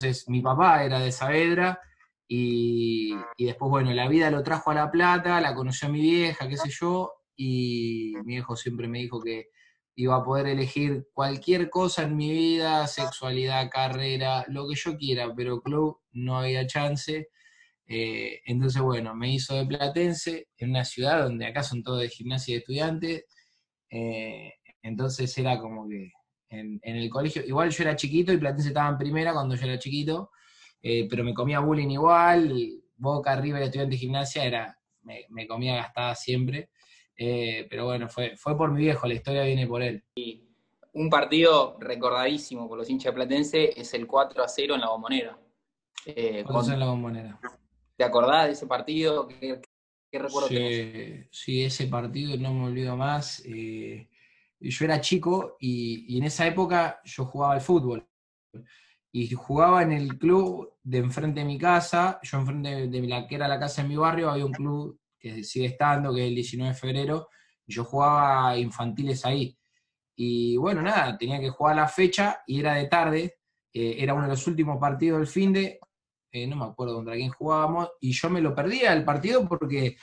Entonces, mi papá era de Saavedra y, y después, bueno, la vida lo trajo a La Plata, la conoció mi vieja, qué sé yo, y mi viejo siempre me dijo que iba a poder elegir cualquier cosa en mi vida, sexualidad, carrera, lo que yo quiera, pero club no había chance. Eh, entonces, bueno, me hizo de Platense, en una ciudad donde acá son todos de gimnasia y de estudiantes. eh, entonces era como que en, en el colegio, igual yo era chiquito y Platense estaba en primera cuando yo era chiquito, eh, pero me comía bullying igual, Boca, River, estudiante de gimnasia, era, me, me comía gastada siempre. Eh, pero bueno, fue, fue por mi viejo, la historia viene por él. Un partido recordadísimo por los hinchas de Platense es el 4 a 0 en la bombonera. Eh, Cuando con- en la bombonera. ¿Te acordás de ese partido? ¿Qué, qué recuerdo tenés? Sí, sí, ese partido no me olvido más. eh, yo era chico y, en esa época yo jugaba al fútbol. Y jugaba en el club de enfrente de mi casa. Yo enfrente de, la que era la casa de mi barrio había un club que sigue estando, que es el 19 de febrero. Y yo jugaba infantiles ahí. Y bueno, nada, tenía que jugar la fecha y era de tarde. eh, era uno de los últimos partidos del fin de. eh, no me acuerdo contra quién jugábamos. Y yo me lo perdía el partido porque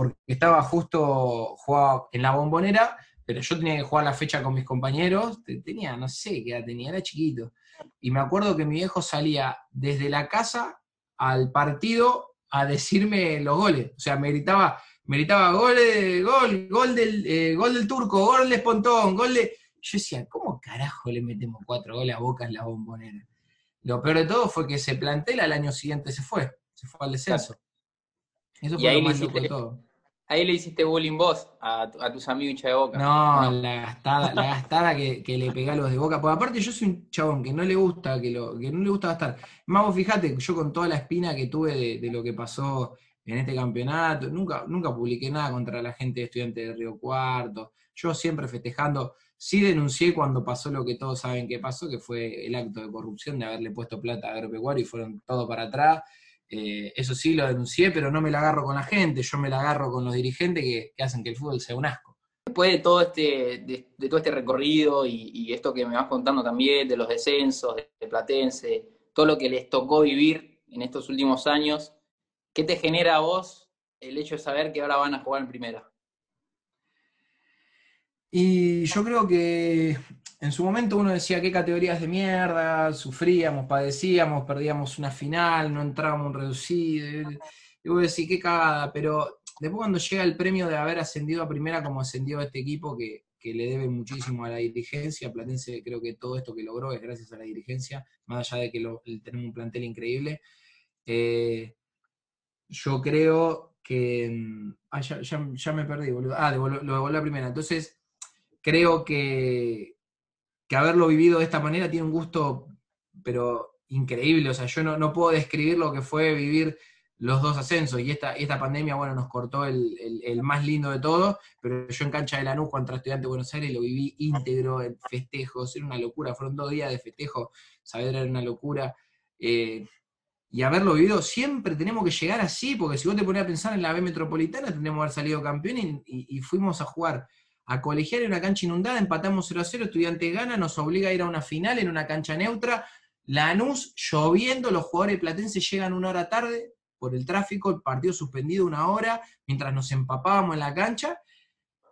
porque estaba justo jugaba en la bombonera, pero yo tenía que jugar la fecha con mis compañeros, te- tenía, no sé qué edad tenía, era chiquito. Y me acuerdo que mi viejo salía desde la casa al partido a decirme los goles. O sea, me gritaba, me gritaba gol, de- gol, gol del, eh, gol del turco, gol de Espontón, gol de. Yo decía, ¿cómo carajo le metemos cuatro goles a boca en la bombonera? Lo peor de todo fue que se plantela al año siguiente se fue, se fue al descenso. Eso fue lo más loco de todo. Ahí le hiciste bullying vos a, a tus amigos de Boca. No, la gastada, la gastada que, que le pegué a los de boca. Porque aparte yo soy un chabón que no le gusta, que, lo, que no le gusta gastar. Más vos fijate, yo con toda la espina que tuve de, de lo que pasó en este campeonato, nunca, nunca publiqué nada contra la gente de estudiantes de Río Cuarto. Yo siempre festejando, sí denuncié cuando pasó lo que todos saben que pasó, que fue el acto de corrupción de haberle puesto plata a Agropecuario y fueron todo para atrás. Eh, eso sí lo denuncié, pero no me la agarro con la gente, yo me la agarro con los dirigentes que, que hacen que el fútbol sea un asco. Después de todo este, de, de todo este recorrido y, y esto que me vas contando también, de los descensos, de, de Platense, todo lo que les tocó vivir en estos últimos años, ¿qué te genera a vos el hecho de saber que ahora van a jugar en primera? Y yo creo que en su momento uno decía qué categorías de mierda, sufríamos, padecíamos, perdíamos una final, no entrábamos un reducido. Y vos decís qué cagada, pero después cuando llega el premio de haber ascendido a primera como ascendió este equipo que, le debe muchísimo a la dirigencia, Platense creo que todo esto que logró es gracias a la dirigencia, más allá de que tenemos un plantel increíble. Eh, yo creo que... mm, Ah, ya, ya- me perdí, boludo. Ah, lo de volver a primera. Entonces, creo que, que haberlo vivido de esta manera tiene un gusto, pero increíble. O sea, yo no, no puedo describir lo que fue vivir los dos ascensos. Y esta, esta pandemia, bueno, nos cortó el, el- más lindo de todo, pero yo en cancha de Lanús contra Estudiante de Buenos Aires lo viví íntegro, en festejos, era una locura. Fueron dos días de festejo, Saavedra era una locura. Eh, y haberlo vivido, siempre tenemos que llegar así, porque si vos te pones a pensar en la B Metropolitana, tendríamos que haber salido campeón y fuimos a jugar a colegiar en una cancha inundada, empatamos 0 a 0, estudiantes gana, nos obliga a ir a una final en una cancha neutra, Lanús lloviendo, los jugadores platenses llegan una hora tarde por el tráfico, el partido suspendido una hora, mientras nos empapábamos en la cancha,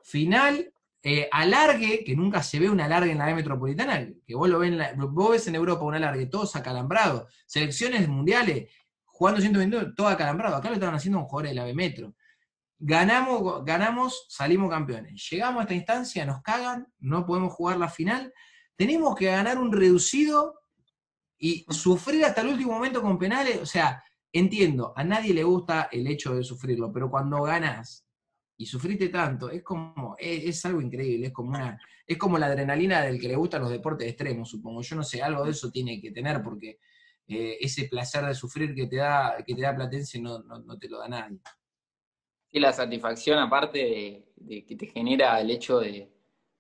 final, eh, alargue, que nunca se ve un alargue en la B metropolitana, que vos lo ves en, ves en Europa un alargue, todos acalambrados, selecciones mundiales, jugando 122, todo acalambrado, acá lo estaban haciendo con jugadores de la B metro. Ganamos, ganamos, salimos campeones. Llegamos a esta instancia, nos cagan, no podemos jugar la final. Tenemos que ganar un reducido y sufrir hasta el último momento con penales. O sea, entiendo, a nadie le gusta el hecho de sufrirlo, pero cuando ganas y sufriste tanto, es como, es, es algo increíble, es como una, es como la adrenalina del que le gustan los deportes extremos, supongo. Yo no sé, algo de eso tiene que tener, porque eh, ese placer de sufrir que te da, que te da Platense no, no te lo da nadie. Y la satisfacción aparte de, que te genera el hecho de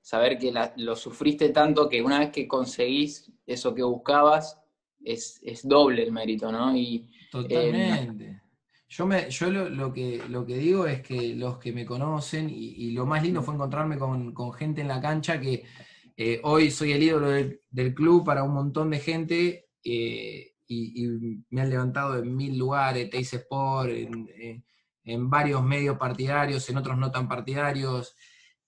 saber que lo sufriste tanto que una vez que conseguís eso que buscabas, es, es doble el mérito, ¿no? Y Totalmente. Yo, me, yo lo, lo que, lo que digo es que los que me conocen, y, lo más lindo fue encontrarme con, con gente en la cancha que eh, hoy soy el ídolo del, club para un montón de gente, eh, y, me han levantado en mil lugares, Teis Sport, en, en, varios medios partidarios, en otros no tan partidarios,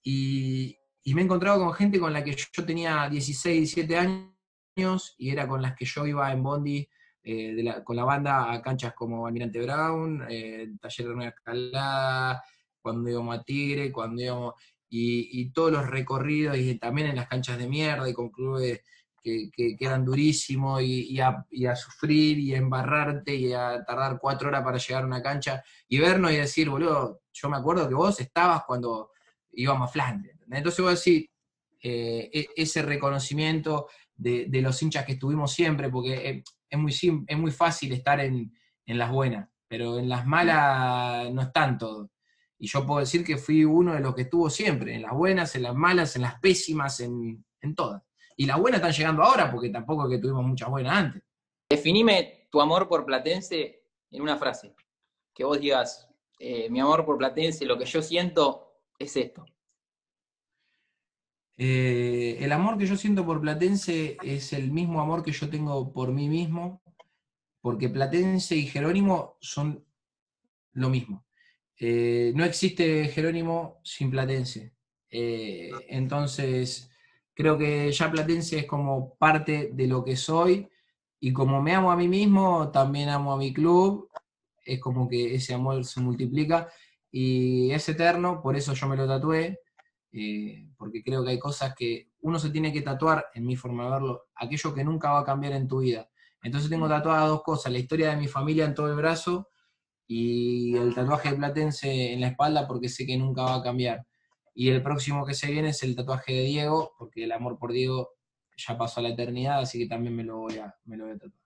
y, me he encontrado con gente con la que yo tenía 16, 17 años y era con las que yo iba en Bondi eh, con la banda a canchas como Almirante Brown, eh, Taller de Nueva Escalada, cuando íbamos a Tigre, cuando íbamos, y, todos los recorridos, y también en las canchas de mierda, y con clubes que, que, eran durísimos, y, a, sufrir, y a embarrarte, y a tardar cuatro horas para llegar a una cancha, y vernos y decir, boludo, yo me acuerdo que vos estabas cuando íbamos a Flandes. Entonces vos decís, eh, e, ese reconocimiento de, los hinchas que estuvimos siempre, porque es muy, es muy fácil estar en, las buenas, pero en las malas no están todos. Y yo puedo decir que fui uno de los que estuvo siempre, en las buenas, en las malas, en las pésimas, en, todas. Y las buenas están llegando ahora, porque tampoco es que tuvimos muchas buenas antes. Definime tu amor por Platense en una frase. Que vos digas, eh, mi amor por Platense, lo que yo siento es esto. Eh, el amor que yo siento por Platense es el mismo amor que yo tengo por mí mismo, porque Platense y Jerónimo son lo mismo. Eh, no existe Jerónimo sin Platense. Eh, entonces, creo que ya Platense es como parte de lo que soy y como me amo a mí mismo, también amo a mi club. Es como que ese amor se multiplica y es eterno, por eso yo me lo tatué eh, porque creo que hay cosas que uno se tiene que tatuar, en mi forma de verlo, aquello que nunca va a cambiar en tu vida. Entonces tengo mm. tatuadas dos cosas, la historia de mi familia en todo el brazo y el tatuaje de Platense en la espalda porque sé que nunca va a cambiar. Y el próximo que se viene es el tatuaje de Diego, porque el amor por Diego ya pasó a la eternidad, así que también me lo voy a, me lo voy a tatuar.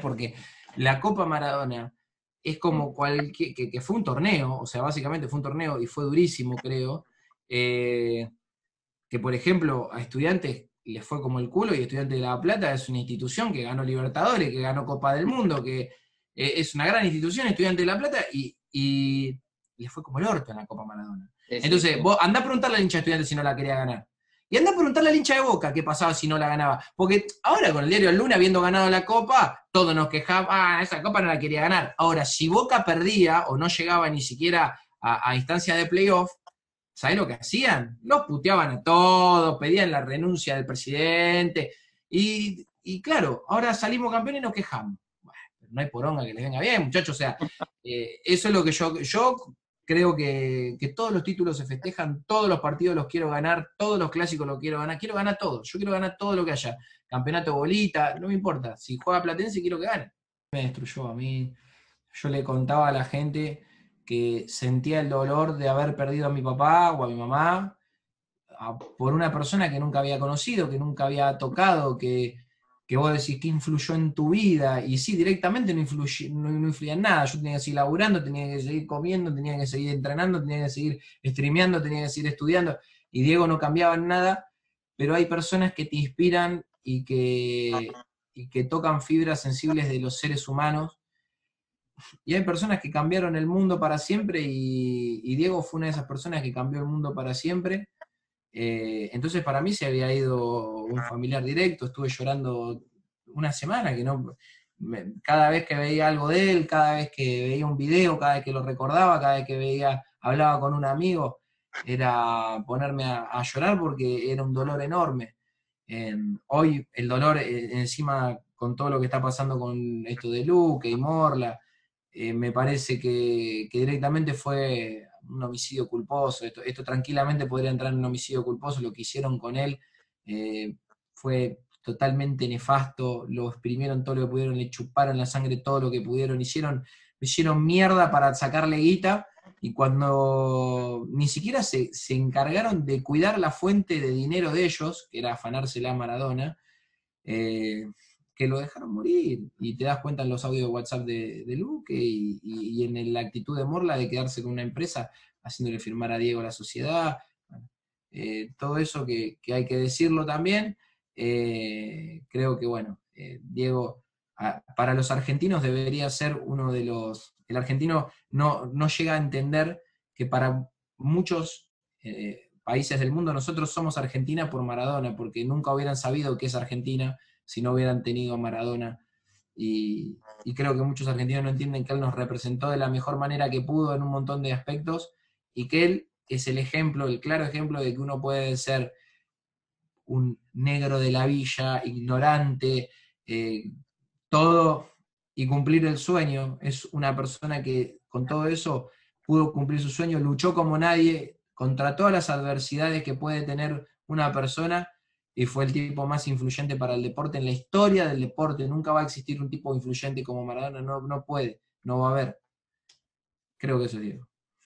Porque la Copa Maradona es como cualquier, que, fue un torneo, o sea, básicamente fue un torneo y fue durísimo, creo, eh, que por ejemplo a estudiantes les fue como el culo y Estudiantes de La Plata es una institución que ganó Libertadores, que ganó Copa del Mundo, que eh, es una gran institución, Estudiantes de La Plata, y, y les fue como el orto en la Copa Maradona. Entonces, vos andá a preguntarle al hincha de Estudiantes si no la quería ganar. Y anda a preguntarle al hincha de Boca qué pasaba si no la ganaba. Porque ahora con el diario Luna, habiendo ganado la Copa, todos nos quejaban, ah, esa Copa no la quería ganar. Ahora, si Boca perdía o no llegaba ni siquiera a, a instancia de playoff, ¿Sabes lo que hacían? Los puteaban a todos, pedían la renuncia del presidente. Y, claro, ahora salimos campeones y nos quejamos. Bueno, no hay poronga que les venga bien, muchachos. O sea, eh, eso es lo que yo, yo creo que, todos los títulos se festejan, todos los partidos los quiero ganar, todos los clásicos los quiero ganar, quiero ganar todo, yo quiero ganar todo lo que haya. Campeonato bolita, no me importa. Si juega Platense, quiero que gane. Me destruyó a mí. Yo le contaba a la gente que sentía el dolor de haber perdido a mi papá o a mi mamá por una persona que nunca había conocido, que nunca había tocado, que, que vos decís que influyó en tu vida, y sí, directamente no, no, influía en nada, yo tenía que seguir laburando, tenía que seguir comiendo, tenía que seguir entrenando, tenía que seguir streameando, tenía que seguir estudiando, y Diego no cambiaba en nada, pero hay personas que te inspiran y que, y que tocan fibras sensibles de los seres humanos, y hay personas que cambiaron el mundo para siempre y, Diego fue una de esas personas que cambió el mundo para siempre. Eh, entonces para mí se había ido un familiar directo, estuve llorando una semana, que no, cada vez que veía algo de él, cada vez que veía un video, cada vez que lo recordaba, cada vez que veía, hablaba con un amigo, era ponerme a, llorar porque era un dolor enorme. hoy el dolor eh, encima con todo lo que está pasando con esto de Luque y Morla, eh, me parece que, directamente fue un homicidio culposo. Esto, tranquilamente podría entrar en un homicidio culposo. Lo que hicieron con él eh, fue totalmente nefasto. Lo exprimieron todo lo que pudieron, le chuparon la sangre todo lo que pudieron. Hicieron, hicieron mierda para sacarle guita. Y cuando ni siquiera se, encargaron de cuidar la fuente de dinero de ellos, que era afanársela a Maradona, eh, lo dejaron morir. Y te das cuenta en los audios de WhatsApp de, Luque y, en la actitud de Morla de quedarse con una empresa haciéndole firmar a Diego la sociedad. Eh, todo eso que, hay que decirlo también. Eh, creo que, bueno, eh, Diego, para los argentinos debería ser uno de los... El argentino no, no llega a entender que para muchos países del mundo nosotros somos Argentina por Maradona, porque nunca hubieran sabido que es Argentina si no hubieran tenido a Maradona y, creo que muchos argentinos no entienden que él nos representó de la mejor manera que pudo en un montón de aspectos y que él es el ejemplo, el claro ejemplo de que uno puede ser un negro de la villa, ignorante, eh, todo y cumplir el sueño. Es una persona que con todo eso pudo cumplir su sueño, luchó como nadie contra todas las adversidades que puede tener una persona y fue el tipo más influyente para el deporte en la historia del deporte. Nunca va a existir un tipo influyente como Maradona, no, no puede, no va a haber. Creo que eso es Diego.